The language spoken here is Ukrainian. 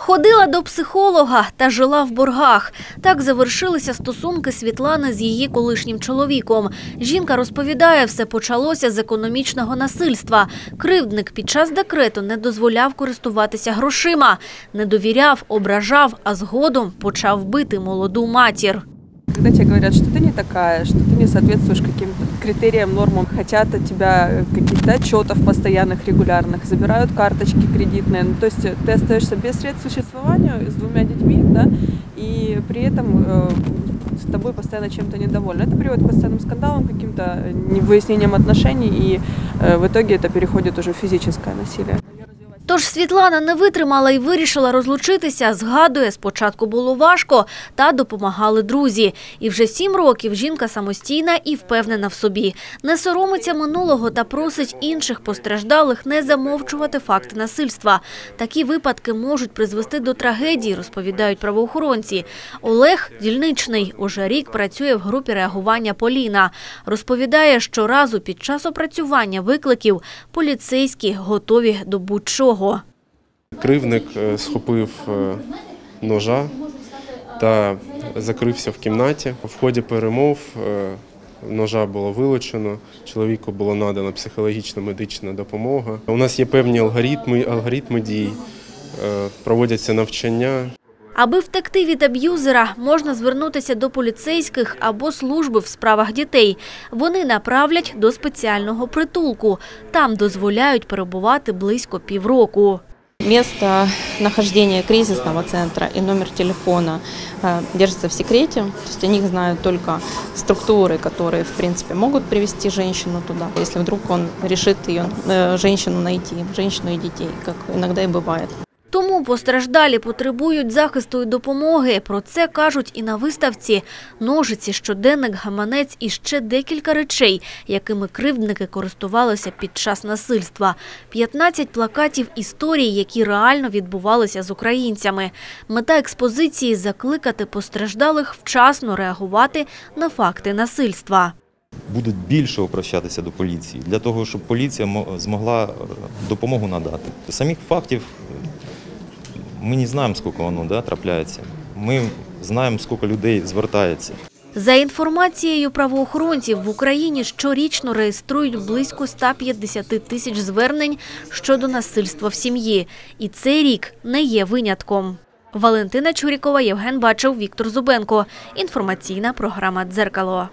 Ходила до психолога та жила в боргах. Так завершилися стосунки Світлани з її колишнім чоловіком. Жінка розповідає, все почалося з економічного насильства. Кривдник під час декрету не дозволяв користуватися грошима, не довіряв, ображав, а згодом почав бити молоду матір. Когда тебе говорят, что ты не такая, что ты не соответствуешь каким-то критериям, нормам, хотят от тебя каких-то отчетов постоянных, регулярных, забирают карточки кредитные, ну, то есть э, ты остаешься без средств к существованию с двумя детьми, да, и при этом э, с тобой постоянно чем-то недовольны. Это приводит к постоянным скандалам, каким-то э, невыяснениям отношений, и э, в итоге это переходит уже в физическое насилие. Тож Світлана не витримала і вирішила розлучитися. Згадує, спочатку було важко, та допомагали друзі. І вже сім років жінка самостійна і впевнена в собі. Не соромиться минулого та просить інших постраждалих не замовчувати факти насильства. Такі випадки можуть призвести до трагедії, розповідають правоохоронці. Олег дільничний уже рік працює в групі реагування Поліна. Розповідає, що разу під час опрацювання викликів поліцейські готові до будь-чого. Кривник е, схопив е, ножа та закрився в кімнаті. В ході перемов е, ножа було вилучено, чоловіку було надано психологічна медична допомога. У нас є певні алгоритми, алгоритми дій, проводяться навчання. Аби втекти від аб'юзера, можна звернутися до поліцейських або служби в справах дітей. Вони направлять до спеціального притулку. Там дозволяють перебувати близько півроку. Место нахождения кризисного центра и номер телефона э, держится в секрете. То есть о них знают только структуры, которые, в принципе, могут привести женщину туда, если вдруг он решит ее, э, женщину найти, женщину и детей, как иногда и бывает. Тому постраждалі потребують захисту і допомоги. Про це кажуть і на виставці. Ножиці, щоденник, гаманець і ще декілька речей, якими кривдники користувалися під час насильства. 15 плакатів історій, які реально відбувалися з українцями. Мета експозиції – закликати постраждалих вчасно реагувати на факти насильства. будуть більше обращатися до поліції для того, щоб поліція мо- змогла е, допомогу надати. Самих фактів ми не знаємо, скільки воно да, трапляється. Ми знаємо, скільки людей звертається. За інформацією правоохоронців, в Україні щорічно реєструють близько 150 тисяч звернень щодо насильства в сім'ї. І цей рік не є винятком. Валентина Чурікова, Євген Бачев, Віктор Зубенко. Інформаційна програма «Дзеркало».